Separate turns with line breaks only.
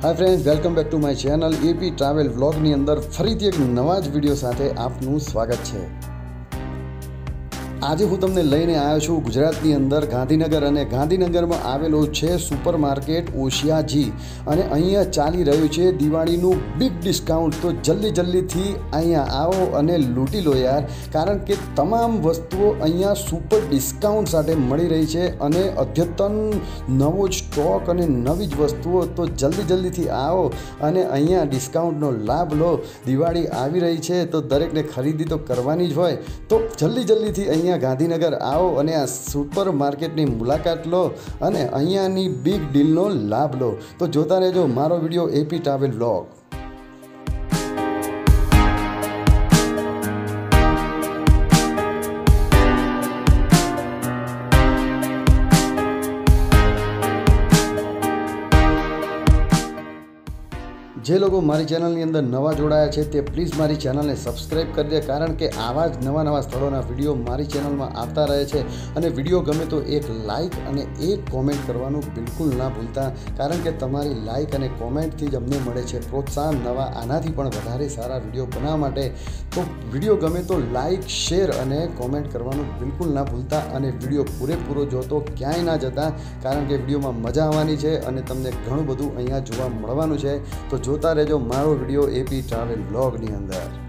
Hi friend welcome back to my channel AP travel વ્લોગની અંદર ફરીથી એક નવા જ વીડિયો સાથે આપનું સ્વાગત છે. આજે હું તમને લઈને આવ્યો છું ગુજરાતની અંદર ગાંધીનગર અને ગાંધીનગરમાં આવેલો છે સુપર માર્કેટ ઓશિયાજી. અને અહીંયા ચાલી રહ્યું છે દિવાળીનું બિગ ડિસ્કાઉન્ટ તો જલ્દી જલ્દીથી અહીંયા આવો અને લૂંટી લો યાર. કારણ કે તમામ વસ્તુઓ અહીંયા સુપર ડિસ્કાઉન્ટ સાથે મળી રહી છે અને અદ્યતન નવો જ સ્ટોક અને નવી જ વસ્તુઓ. તો જલ્દી જલ્દીથી આવો અને અહીંયા ડિસ્કાઉન્ટનો લાભ લો. દિવાળી આવી રહી છે તો દરેકને ખરીદી તો કરવાની જ હોય. તો જલ્દી જલ્દીથી અહીંયા ગાંધીનગર આવો અને આ સુપર માર્કેટની મુલાકાત લો અને અહીંયાની બિગ ડીલનો લાભ લો. તો જોતા રહેજો મારો વીડિયો એપી ટ્રાવેલ વ્લોગ જે લોકો મારી ચેનલની અંદર નવા જોડાયા છે તે પ્લીઝ મારી ચેનલને સબસ્ક્રાઈબ કરી દે, કારણ કે આવા જ નવા નવા સ્થળોના વીડિયો મારી ચેનલમાં આવતા રહે છે. અને વીડિયો ગમે તો એક લાઇક અને એક કોમેન્ટ કરવાનું બિલકુલ ના ભૂલતા, કારણ કે તમારી લાઇક અને કોમેન્ટથી જ અમને મળે છે પ્રોત્સાહન નવા, આનાથી પણ વધારે સારા વીડિયો બનાવવા માટે. તો વીડિયો ગમે તો લાઇક, શેર અને કોમેન્ટ કરવાનું બિલકુલ ના ભૂલતા અને વીડિયો પૂરેપૂરો જોતો ક્યાંય ના જતા, કારણ કે વિડીયોમાં મજા આવવાની છે અને તમને ઘણું બધું અહીંયા જોવા મળવાનું છે. તો જોતા રહેજો મારો વીડિયો એપી ટ્રાવેલ બ્લોગની અંદર.